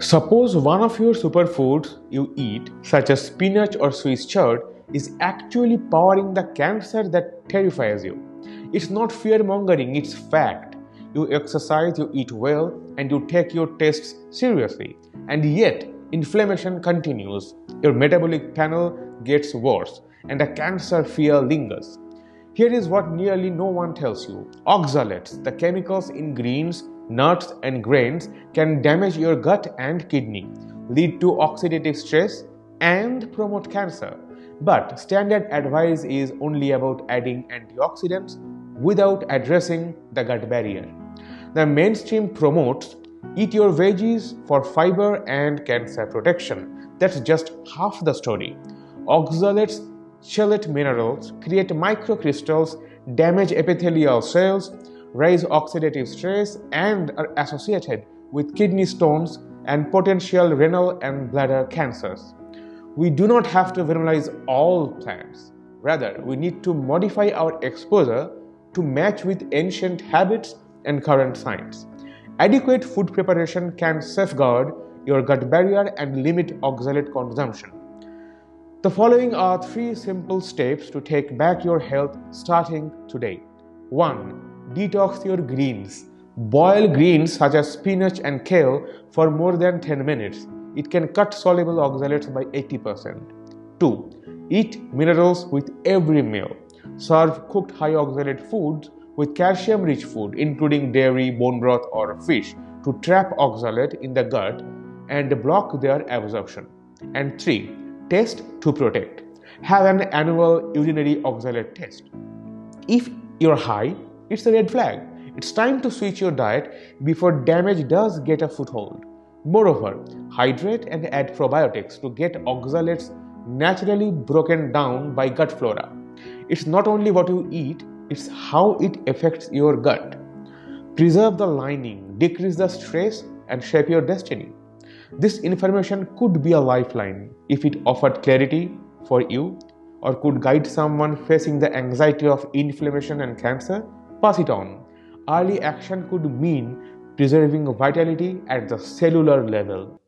Suppose one of your superfoods you eat, such as spinach or Swiss chard, is actually powering the cancer that terrifies you. It's not fear mongering, it's fact. You exercise, you eat well, and you take your tests seriously. And yet, inflammation continues. Your metabolic panel gets worse, and the cancer fear lingers. Here is what nearly no one tells you oxalates, the chemicals in greens, nuts, and grains, can damage your gut and kidney, lead to oxidative stress, and promote cancer. But standard advice is only about adding antioxidants without addressing the gut barrier. The mainstream promotes eat your veggies for fiber and cancer protection. That's just half the story. Oxalates chelate minerals create microcrystals, damage epithelial cells, raise oxidative stress, and are associated with kidney stones and potential renal and bladder cancers. We do not have to minimize all plants. Rather, we need to modify our exposure to match with ancient habits and current science. Adequate food preparation can safeguard your gut barrier and limit oxalate consumption. The following are three simple steps to take back your health starting today. 1. Detox your greens. Boil greens such as spinach and kale for more than 10 minutes. It can cut soluble oxalates by 80%. 2. Eat minerals with every meal. Serve cooked high oxalate foods with calcium rich food, including dairy, bone broth, or fish, to trap oxalate in the gut and block their absorption. And 3 Test to protect. Have an annual urinary oxalate test. If you're high, it's a red flag. It's time to switch your diet before damage does get a foothold. Moreover, hydrate and add probiotics to get oxalates naturally broken down by gut flora. It's not only what you eat, it's how it affects your gut. Preserve the lining, decrease the stress, and shape your destiny. This information could be a lifeline if it offered clarity for you or could guide someone facing the anxiety of inflammation and cancer. Pass it on. Early action could mean preserving vitality at the cellular level.